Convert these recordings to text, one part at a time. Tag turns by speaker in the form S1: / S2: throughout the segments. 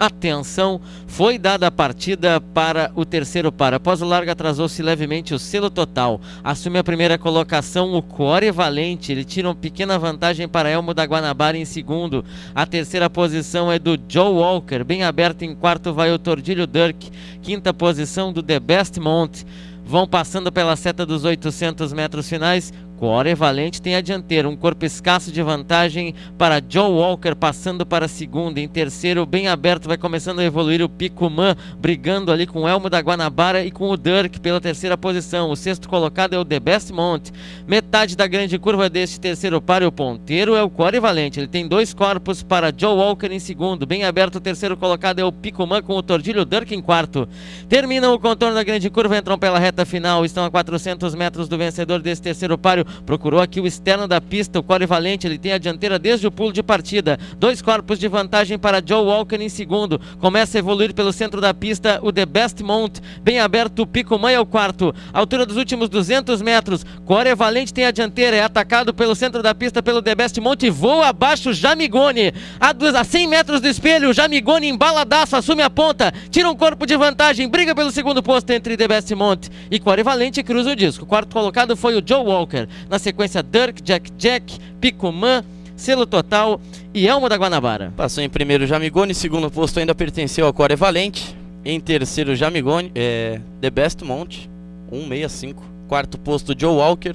S1: Atenção, foi dada a partida para o terceiro par. Após o largo, atrasou-se levemente o selo total. Assume a primeira colocação o Core Valente. Ele tira uma pequena vantagem para Elmo da Guanabara em segundo. A terceira posição é do Joe Walker. Bem aberto em quarto vai o Tordilho Dirk. Quinta posição do The Best Mount. Vão passando pela seta dos 800 metros finais. Core Valente tem a dianteira, um corpo escasso de vantagem para Joe Walker, passando para a segunda. Em terceiro, bem aberto, vai começando a evoluir o Picumã, brigando ali com o Elmo da Guanabara e com o Dirk pela terceira posição. O sexto colocado é o The Best Mount. Metade da grande curva deste terceiro par, o ponteiro é o Core Valente. Ele tem dois corpos para Joe Walker em segundo. Bem aberto, o terceiro colocado é o Picumã com o Tordilho Dirk em quarto. Terminam o contorno da grande curva, entram pela reta final. Estão a 400 metros do vencedor desse terceiro páreo. Procurou aqui o externo da pista, o Core Valente. Ele tem a dianteira desde o pulo de partida. Dois corpos de vantagem para Joe Walker em segundo. Começa a evoluir pelo centro da pista o The Best Mount. Bem aberto, o Pico Mãe é o quarto. Altura dos últimos 200 metros. Core Valente tem a dianteira. É atacado pelo centro da pista pelo The Best Mount. Voa abaixo Jamigone. A, a 100 metros do espelho. Jamigone embaladaço. Assume a ponta. Tira um corpo de vantagem. Briga pelo segundo posto entre The Best Mount e Core Valente cruza o disco. O quarto colocado foi o Joe Walker. Na sequência, Dirk, Jack Jack, Picumã, Selo Total e Elmo da Guanabara.
S2: Passou em primeiro Jamigone, segundo posto ainda pertenceu ao Core Valente. Em terceiro, Jamigone, é, The Best Mount, 165. Quarto posto, Joe Walker.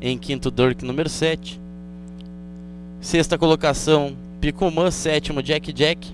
S2: Em quinto, Dirk, número 7. Sexta colocação, Picumã. Sétimo, Jack Jack.